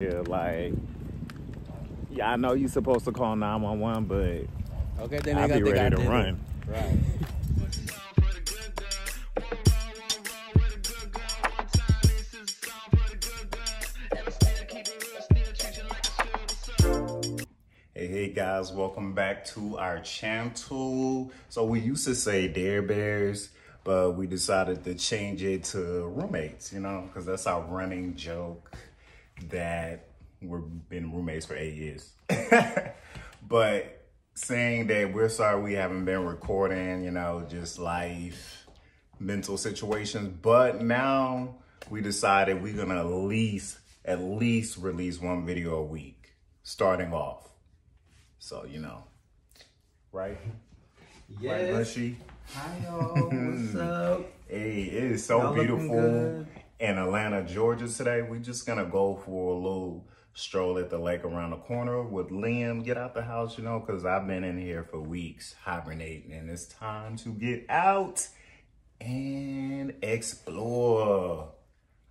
Yeah, like, yeah, I know you're supposed to call 911, but Okay, then I'll be ready got to it. run. Right. Hey, hey guys, welcome back to our channel. So we used to say Dare Bears, but we decided to change it to roommates, you know, because that's our running joke that we've been roommates for eight years. but saying that we're sorry we haven't been recording, you know, just life, mental situations. But now we decided we're gonna at least at least release one video a week, starting off. So you know, right? Right, Yes. Bushy? Hi y'all. What's hmm. up? Hey, it is so beautiful. In Atlanta, Georgia today. We're just gonna go for a little stroll at the lake around the corner with Liam. Get out the house, you know, because I've been in here for weeks hibernating, and it's time to get out and explore.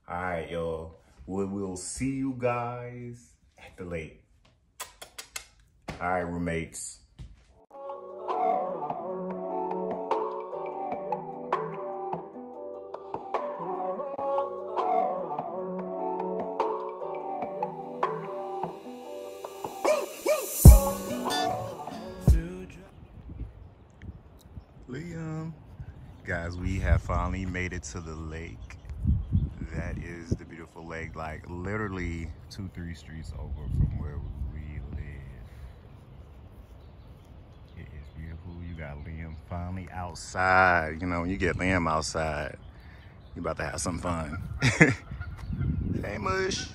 All right, y'all. We will see you guys at the lake. All right, roommates. Liam. Guys, we have finally made it to the lake. That is the beautiful lake, like literally two, three streets over from where we live. It is beautiful. You got Liam finally outside. You know, when you get Liam outside, you about to have some fun. hey, Mush.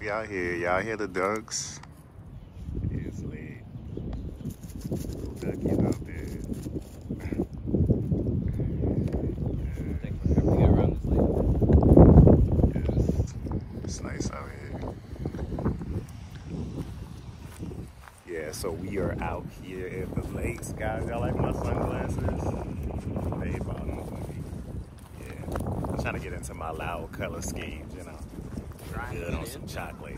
We out here. Y'all hear the ducks? It's there. Take forever to get around this lake. Yes. It's nice out here. Yeah, so we are out here at the lakes. Guys, y'all like my sunglasses? They bought them for me. Yeah. I'm trying to get into my loud color schemes, you know. Trying to Good on some chocolate.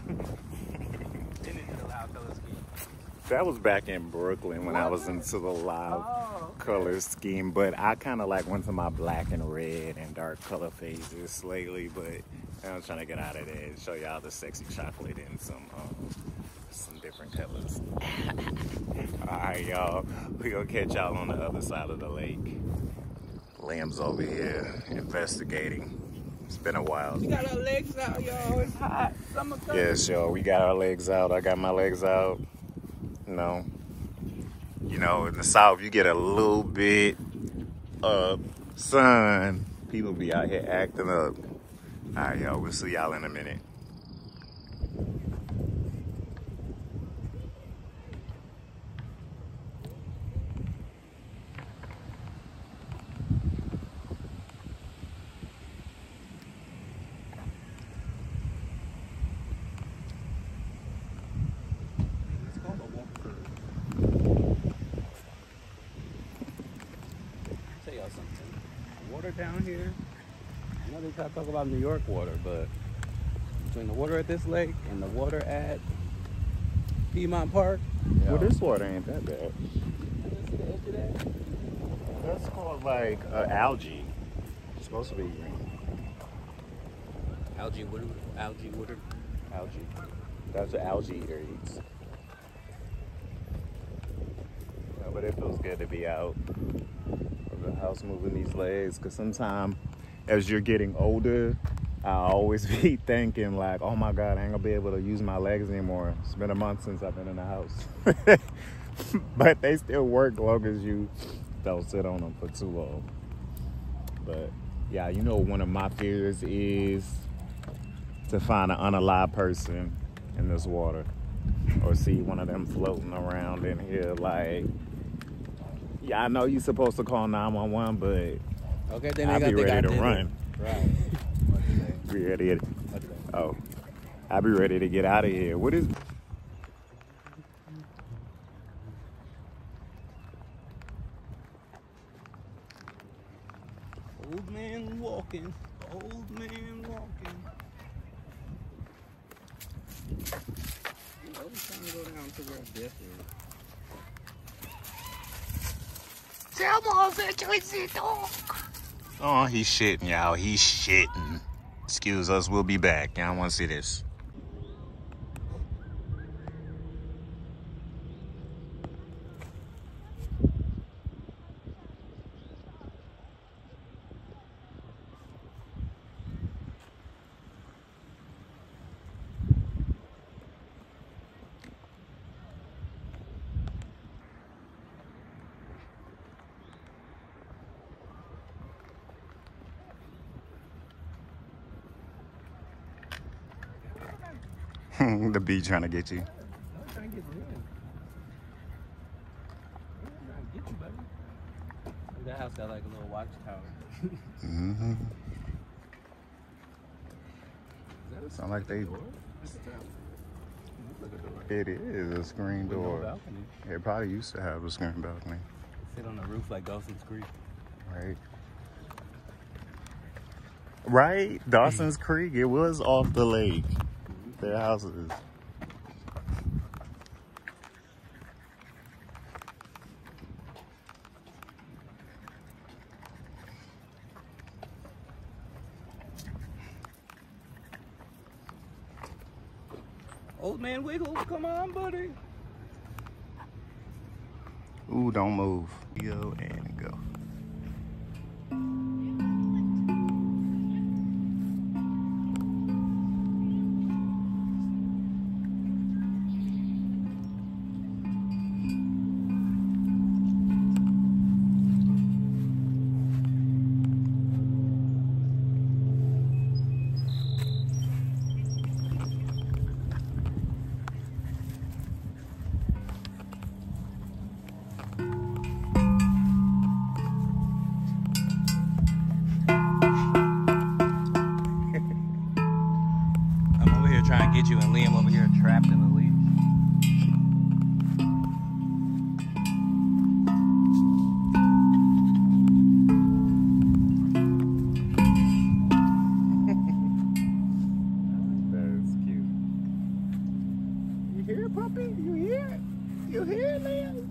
Then into the loud color scheme. That was back in Brooklyn when I was into the loud Oh, color scheme, but I kind of like went to my black and red and dark color phases lately. But I'm trying to get out of there and show y'all the sexy chocolate in some um, some different colors. All right, y'all, we gonna catch y'all on the other side of the lake. Lamb's over here investigating. It's been a while. We got our legs out, y'all. It's hot. Summer coming. Yes, y'all, we got our legs out. I got my legs out. You know, you know, in the South, you get a little bit of sun. People be out here acting up. All right, y'all, we'll see y'all in a minute. It's called a walk curve. Tell y'all something. Water down here. I know they try to talk about New York water, but between the water at this lake and the water at Piedmont Park, Well, this water ain't that bad. you see the edge of that? That's called like uh, algae. It's supposed to be green. Algae water. Algae water. Algae. That's what algae eater eats. Yeah, but it feels good to be out of the house moving these legs because sometimes as you're getting older, I always be thinking like, oh my God, I ain't gonna be able to use my legs anymore. It's been a month since I've been in the house. but they still work long as you don't sit on them for too long. But yeah, you know, one of my fears is to find an unalive person in this water or see one of them floating around in here like yeah i know you're supposed to call 911 but Okay, then i'll be ready to it. run Right. Be ready to, What you say? oh i'll be ready to get out of here what is Old man walking. Old man walking. me go down to where Biff is. Oh, he's shitting, y'all. He's shitting. Excuse us, we'll be back. Y'all want to see this. the bee trying to get you. I'm trying to get you in. I'm trying to get you, buddy. Look, That house got like a little watchtower. mm hmm Is that Sound like they. door? It's a door. Looks like a door. It is a screen door. It probably used to have a screen balcony, Sit on the roof like Dawson's Creek. right? Right, Dawson's Creek. It was off the lake. Their houses. Old man Wiggles, come on, buddy. Ooh, don't move. Go and go. You hear, man?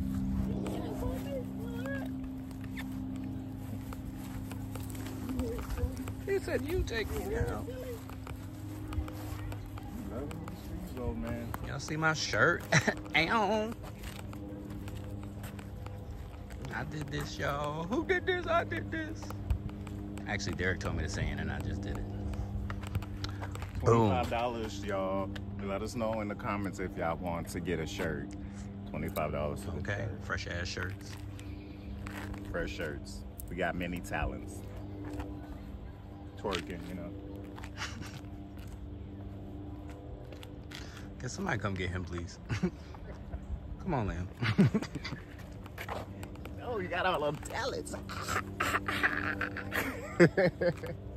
He said, "You take me down." Go, man. Y'all see my shirt? Ow. I did this, y'all. Who did this? I did this. Actually, Derek told me to say it, and I just did it. Boom. Twenty-five dollars, y'all. Let us know in the comments if y'all want to get a shirt. Twenty-five dollars. Okay, fresh ass shirts. Fresh shirts. We got many talents. Twerking, you know. Can somebody come get him, please? come on, Liam. Oh, you got all them talents.